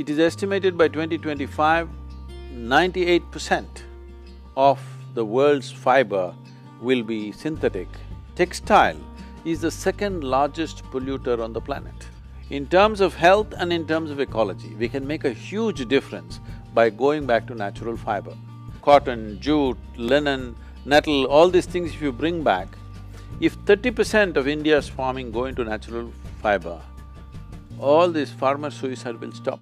It is estimated by 2025, 98 percent of the world's fiber will be synthetic. Textile is the second largest polluter on the planet. In terms of health and in terms of ecology, we can make a huge difference by going back to natural fiber. Cotton, jute, linen, nettle, all these things if you bring back, if thirty percent of India's farming go into natural fiber, all this farmer suicide will stop.